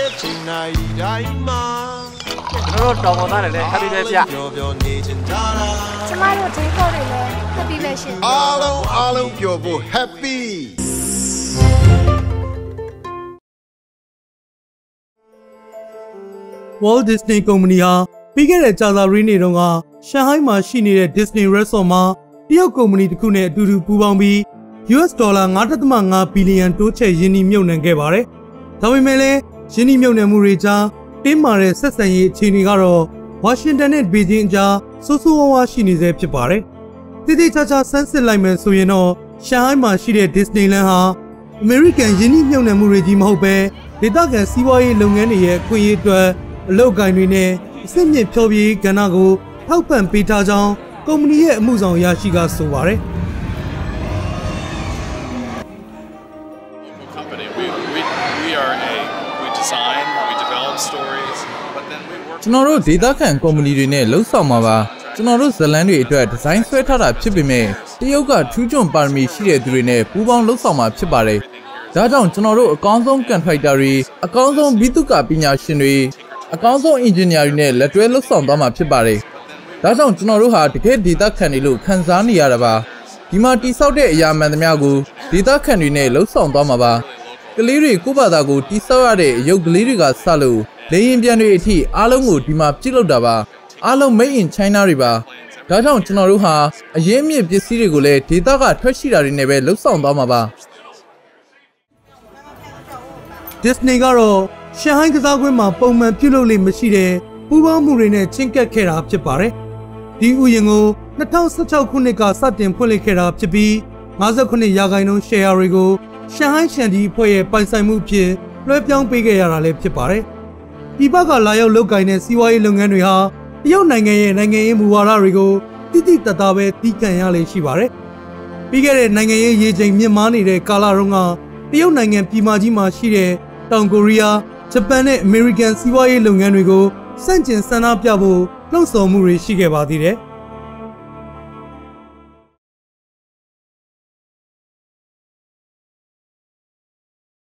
တဲ့ချိန်တိုင်းတိုင်းမှာကျွန်တော်တို့တောင်ပေါ်သားတွေလည်း happy ပဲဗျပျော်ပျော်နေချင်ကြတာကျမတို့ဒိတ်ခေါ်တွေလည်း happy ပဲရှင်အားလုံးအားလုံးပျော်ဖို့ happy Walt Disney Company ဟာပြီးခဲ့တဲ့ကြာသပတေးနေ့တုန်းကရှန်ဟိုင်းမှာရှိနေတဲ့ Disney Resort မှာတရုတ်ကုမ္ပဏီတစ်ခုနဲ့အတူတူပူးပေါင်းပြီး US ဒေါ်လာ9.5ဘီလီယံတိုးချဲ့ယင်းနှိမ့်မြုပ်နှံခဲ့ပါတယ်။ဒါပေမဲ့လည်း ယင်းနှိမ့်မြုပ်နှံမှုတွေကြားတင်းမာတဲ့ဆက်ဆံရေးအခြေအနေကတော့ဝါရှင်တန်နဲ့ဘေဂျင်းအကြားဆိုးဆိုးဝါးဝါးရှိနေဆဲဖြစ်ပါတယ်။တိတိကျကျဆန်းစစ်လိုက်မယ်ဆိုရင်တော့ရှန်ဟိုင်းမှာရှိတဲ့ Disneyland ဟာ American ယင်းနှိမ့်မြုပ်နှံမှုတွေကြီးမဟုတ်ပဲဒေသခံစီးပွားရေးလုပ်ငန်းတွေရဲ့အခွင့်အရေးအတွက်အလုပ်ကိုင်တွေနဲ့အစစ်မြစ်ဖြောပြေးကဏ္ဍကိုထောက်ပံ့ပေးထားကြောင်းကုမ္ပဏီရဲ့အမှုဆောင်ရရှိကဆိုပါတယ်။ design, we develop stories, but then we work ကျွန်တော်တို့ဒေတာခန်ကုမ္ပဏီတွေနဲ့လှုပ်ဆောင်မှာပါကျွန်တော်တို့ဇလန်တွေအတွက်ဒီဇိုင်းဆွဲထားတာဖြစ်ပေမဲ့တရုတ်ကထူးချွန်ပါရမီရှိတဲ့သူတွေနဲ့ပူးပေါင်းလှုပ်ဆောင်မှာဖြစ်ပါတယ်ဒါကြောင့်ကျွန်တော်တို့အကောင်းဆုံးကန်ထရိုက်တာတွေအကောင်းဆုံးဘီတုကပညာရှင်တွေအကောင်းဆုံးအင်ဂျင်နီယာတွေနဲ့လက်တွဲလှုပ်ဆောင်သွားမှာဖြစ်ပါတယ်ဒါကြောင့်ကျွန်တော်တို့ဟာတကယ်ဒေတာခန်တွေလို့ခံစားနေရတာပါဒီမှာတိဆောက်တဲ့အရာမှန်သမျှကိုဒေတာခန်တွေနဲ့လှုပ်ဆောင်သွားမှာပါ ကလေးတွေကိုယ့်ဘာသာကိုတိဆောက်ရတဲ့အယုတ်ကလေးတွေကစလို့လေရင်ပြန်တွေအထိအားလုံးကိုဒီမှာပြစ်လောက်တာပါအားလုံး made in China တွေပါဒါကြောင့်ကျွန်တော်တို့ဟာအရင်းမြစ်ပစ္စည်းတွေကိုလည်းဒေတာကထွက်ရှိတာတွေနဲ့ပဲလှုပ်ဆောင်သွားမှာပါ Disney ကတော့ရှန်ဟိုင်းကစားကွင်းမှာပုံမှန်ပြုလုပ်လေ့မရှိတဲ့ပူးပေါင်းမှုတွေနဲ့ချင်းကပ်ခဲ့တာဖြစ်ပါတယ်။ဒီဥယျာဉ်ကို2016ခုနှစ်ကစတင်ဖွင့်လှစ်ခဲ့တာဖြစ်ပြီး58ရာခိုင်နှုန်း share တွေကို ရှန်ဟိုင်းရှန်ဒီအဖွဲ့ရဲ့ပိုင်ဆိုင်မှုအဖြစ်လွှဲပြောင်းပေးခဲ့ရတာလည်းဖြစ်ပါတယ်။ဒီဘက်ကလာရောက်လုပ်ကိုင်တဲ့စီးပွားရေးလုပ်ငန်းတွေဟာတရုတ်နိုင်ငံရဲ့နိုင်ငံရေးမူဝါဒတွေကိုတိတိတတ်တာပဲတီးခံရလေရှိပါတယ်။ပြီးခဲ့တဲ့နိုင်ငံရေးရေချိန်မြင့်မားနေတဲ့ကာလတုန်းကတရုတ်နိုင်ငံပြည်မကြီးမှာရှိတဲ့တောင်ကိုရီးယားဂျပန်နဲ့အမေရိကန်စီးပွားရေးလုပ်ငန်းတွေကိုစန့်ကျင်ဆန္ဒပြဖို့လှုံ့ဆော်မှုတွေရှိခဲ့ပါသေးတယ်။